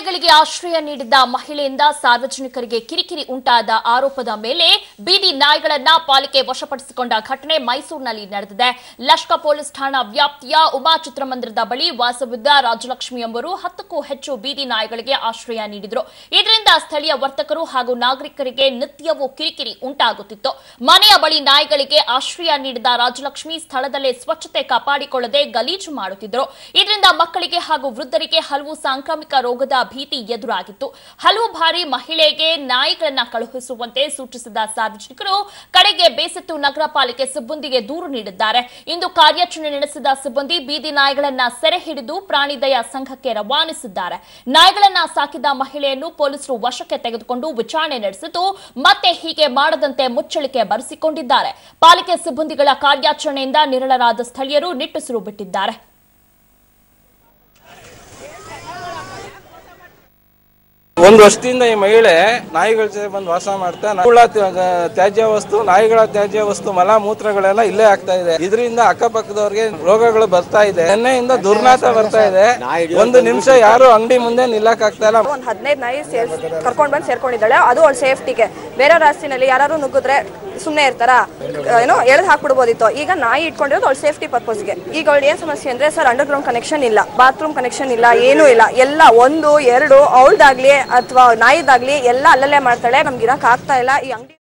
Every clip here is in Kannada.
ನಾಯಿಗಳಿಗೆ ಆಶ್ರಯ ನೀಡಿದ್ದ ಮಹಿಳೆಯಿಂದ ಸಾರ್ವಜನಿಕರಿಗೆ ಕಿರಿಕಿರಿ ಉಂಟಾದ ಆರೋಪದ ಮೇಲೆ ಬೀದಿ ನಾಯಿಗಳನ್ನ ಪಾಲಿಕೆ ವಶಪಡಿಸಿಕೊಂಡ ಘಟನೆ ಮೈಸೂರಿನಲ್ಲಿ ನಡೆದಿದೆ. ಲಷ್ಕರ್ ಪೊಲೀಸ್ ಠಾಣಾ ವ್ಯಾಪ್ತಿಯ ಉಮಾ ಚಿತ್ರಮಂದಿರದ ಬಳಿ ವಾಸವಿದ್ದ ರಾಜಲಕ್ಷ್ಮಿ ಎಂಬರು ಹತ್ತಕ್ಕೂ ಹೆಚ್ಚು ಬೀದಿ ನಾಯಿಗಳಿಗೆ ಆಶ್ರಯ ನೀಡಿದರು. ಇದರಿಂದ ಸ್ಥಳೀಯ ವರ್ತಕರು ಹಾಗೂ ನಾಗರಿಕರಿಗೆ ನಿತ್ಯವೂ ಕಿರಿಕಿರಿ ಉಂಟಾಗುತ್ತಿತ್ತು. ಮನೆಯ ಬಳಿ ನಾಯಿಗಳಿಗೆ ಆಶ್ರಯ ನೀಡಿದ ರಾಜಲಕ್ಷ್ಮಿ ಸ್ಥಳದಲ್ಲೇ ಸ್ವಚ್ಛತೆ ಕಾಪಾಡಿಕೊಳ್ಳದೆ ಗಲೀಜು ಮಾಡುತ್ತಿದ್ದರು. ಇದರಿಂದ ಮಕ್ಕಳಿಗೆ ಹಾಗೂ ವೃದ್ಧರಿಗೆ ಹಲವು ಸಾಂಕ್ರಾಮಿಕ ರೋಗದ ಭೀತಿ ಎದುರಾಗಿತ್ತು. ಹಲವು ಬಾರಿ ಮಹಿಳೆಗೆ ನಾಯಿಗಳನ್ನ ಕಳುಹಿಸುವಂತೆ ಸೂಚಿಸಿದ ಸಾರ್ವಜನಿಕರು ಕಡೆಗೆ ಬೇಸತ್ತು ನಗರ ಪಾಲಿಕೆ ಸಿಬ್ಬಂದಿಗೆ ದೂರು ನೀಡಿದ್ದಾರೆ. ಇಂದು ಕಾರ್ಯಾಚರಣೆ ನಡೆಸಿದ ಸಿಬ್ಬಂದಿ ಬೀದಿ ನಾಯಿಗಳನ್ನ ಸೆರೆ ಹಿಡಿದು ಪ್ರಾಣಿ ದಯಾ ಸಂಘಕ್ಕೆ ರವಾನಿಸಿದ್ದಾರೆ. ನಾಯಿಗಳನ್ನ ಸಾಕಿದ ಮಹಿಳೆಯನ್ನು ಪೊಲೀಸರು ವಶಕ್ಕೆ ತೆಗೆದುಕೊಂಡು ವಿಚಾರಣೆ ನಡೆಸಿದ್ದು, ಮತ್ತೆ ಹೀಗೆ ಮಾಡದಂತೆ ಮುಚ್ಚಳಿಕೆ ಬರೆಸಿಕೊಂಡಿದ್ದಾರೆ. ಪಾಲಿಕೆ ಸಿಬ್ಬಂದಿಗಳ ಕಾರ್ಯಾಚರಣೆಯಿಂದ ನಿರಳರಾದ ಸ್ಥಳೀಯರು ನಿಟ್ಟುಸಿರು ಬಿಟ್ಟಿದ್ದಾರೆ. ಒಂದು ವರ್ಷದಿಂದ ಈ ಮಹಿಳೆ ನಾಯಿಗಳ ಜೊತೆ ಬಂದು ವಾಸ ಮಾಡ್ತಾ, ನಾಯಿಗಳ ತ್ಯಾಜ್ಯ ವಸ್ತು, ನಾಯಿಗಳ ತ್ಯಾಜ್ಯ ವಸ್ತು ಮಲ ಮೂತ್ರಗಳೆಲ್ಲ ಇಲ್ಲೇ ಆಗ್ತಾ ಇದೆ. ಇದರಿಂದ ಅಕ್ಕಪಕ್ಕದವ್ರಿಗೆ ರೋಗಗಳು ಬರ್ತಾ ಇದೆ. ನಿನ್ನೆಯಿಂದ ದುರ್ನಾತ ಬರ್ತಾ ಇದೆ. ಒಂದು ನಿಮಿಷ ಯಾರು ಅಂಗಡಿ ಮುಂದೆ ನಿಲ್ಲಕ್ ಆಗ್ತಾ ಇಲ್ಲ. ಒಂದ್ ಹದಿನೈದು ನಾಯಿ ಕರ್ಕೊಂಡ್ ಬಂದು ಸೇರ್ಕೊಂಡಿದ್ದಾಳೆ. ಅದು ಅವಳ ಸೇಫ್ಟಿಗೆ ಬೇರೆ ರಾಸ್ತಿನಲ್ಲಿ ಯಾರು ನುಗ್ಗಿದ್ರೆ ಸುಮ್ಮನೆ ಇರ್ತಾರ? ಏನೋ ಎಳ್ದು ಹಾಕ್ಬಿಡ್ಬೋದಿತ್ತು. ಈಗ ನಾಯಿ ಇಟ್ಕೊಂಡಿರೋದು ಅವ್ಳ ಸೇಫ್ಟಿ ಪರ್ಪಸ್ಗೆ ಈಗ ಅವಳು ಏನ್ ಸಮಸ್ಯೆ ಅಂದ್ರೆ ಸರ್ ಅಂಡರ್ ಗ್ರೌಂಡ್ ಕನೆಕ್ಷನ್ ಇಲ್ಲ ಬಾತ್ರೂಮ್ ಕನೆಕ್ಷನ್ ಇಲ್ಲ ಏನೂ ಇಲ್ಲ. ಎಲ್ಲ ಒಂದು ಎರಡು ಅವಳದಾಗ್ಲಿ ಅಥವಾ ನಾಯಿದಾಗ್ಲಿ ಎಲ್ಲ ಅಲ್ಲಲ್ಲೇ ಮಾಡ್ತಾಳೆ ನಮ್ಗೆ ಇರಕ್ ಆಗ್ತಾ ಇಲ್ಲ. ಈ ಅಂಗಡಿ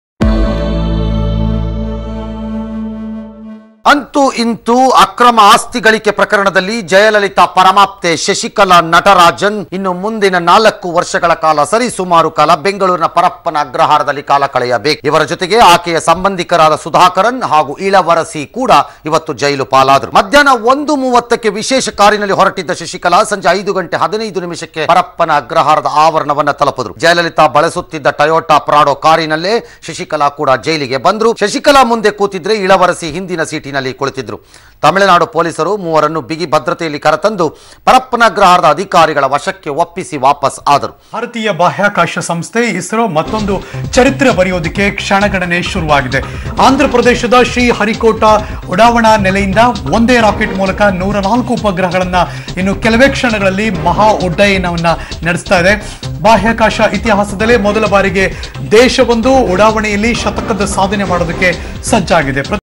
ಅಂತೂ ಇಂತೂ ಅಕ್ರಮ ಆಸ್ತಿ ಗಳಿಕೆ ಪ್ರಕರಣದಲ್ಲಿ ಜಯಲಲಿತಾ, ಪರಮಾಪ್ತೆ, ಶಶಿಕಲಾ, ನಟರಾಜನ್ ಇನ್ನು ಮುಂದಿನ ನಾಲ್ಕು ವರ್ಷಗಳ ಕಾಲ ಸರಿಸುಮಾರು ಕಾಲ ಬೆಂಗಳೂರಿನ ಪರಪ್ಪನ ಅಗ್ರಹಾರದಲ್ಲಿ ಕಾಲ ಕಳೆಯಬೇಕು. ಇವರ ಜೊತೆಗೆ ಆಕೆಯ ಸಂಬಂಧಿಕರಾದ ಸುಧಾಕರನ್ ಹಾಗೂ ಇಳವರಸಿ ಕೂಡ ಇವತ್ತು ಜೈಲು ಪಾಲಾದರು. ಮಧ್ಯಾಹ್ನ ಒಂದು ಮೂವತ್ತಕ್ಕೆ ವಿಶೇಷ ಕಾರಿನಲ್ಲಿ ಹೊರಟಿದ್ದ ಶಶಿಕಲಾ ಸಂಜೆ ಐದು ಗಂಟೆ ಹದಿನೈದು ನಿಮಿಷಕ್ಕೆ ಪರಪ್ಪನ ಅಗ್ರಹಾರದ ಆವರಣವನ್ನು ತಲುಪಿದ್ರು. ಜಯಲಲಿತಾ ಬಳಸುತ್ತಿದ್ದ ಟಯೋಟಾ ಪ್ರಾಡೋ ಕಾರಿನಲ್ಲೇ ಶಶಿಕಲಾ ಕೂಡ ಜೈಲಿಗೆ ಬಂದರು. ಶಶಿಕಲಾ ಮುಂದೆ ಕೂತಿದ್ರೆ ಇಳವರಸಿ ಹಿಂದಿನ ಸೀಟಿನಲ್ಲಿ ಕುಳಿತಿದ್ರು. ತಮಿಳುನಾಡು ಪೊಲೀಸರು ಮೂವರನ್ನು ಬಿಗಿ ಭದ್ರತೆಯಲ್ಲಿ ಕರೆತಂದು ಪರಪ್ಪನಗ್ರಹಾರದ ಅಧಿಕಾರಿಗಳ ವಶಕ್ಕೆ ಒಪ್ಪಿಸಿ ವಾಪಸ್ ಆದರು. ಭಾರತೀಯ ಬಾಹ್ಯಾಕಾಶ ಸಂಸ್ಥೆ ಇಸ್ರೋ ಮತ್ತೊಂದು ಚರಿತ್ರೆ ಬರೆಯೋದಕ್ಕೆ ಕ್ಷಣಗಣನೆ ಶುರುವಾಗಿದೆ. ಆಂಧ್ರ ಪ್ರದೇಶದ ಶ್ರೀ ಹರಿಕೋಟ ಉಡಾವಣಾ ನೆಲೆಯಿಂದ ಒಂದೇ ರಾಕೆಟ್ ಮೂಲಕ ನೂರ ನಾಲ್ಕು ಉಪಗ್ರಹಗಳನ್ನ ಇನ್ನು ಕೆಲವೇ ಕ್ಷಣಗಳಲ್ಲಿ ಮಹಾ ಉಡ್ಡಯನವನ್ನ ನಡೆಸ್ತಾ ಇದೆ. ಬಾಹ್ಯಾಕಾಶ ಇತಿಹಾಸದಲ್ಲೇ ಮೊದಲ ಬಾರಿಗೆ ದೇಶವೊಂದು ಉಡಾವಣೆಯಲ್ಲಿ ಶತಕದ ಸಾಧನೆ ಮಾಡೋದಕ್ಕೆ ಸಜ್ಜಾಗಿದೆ.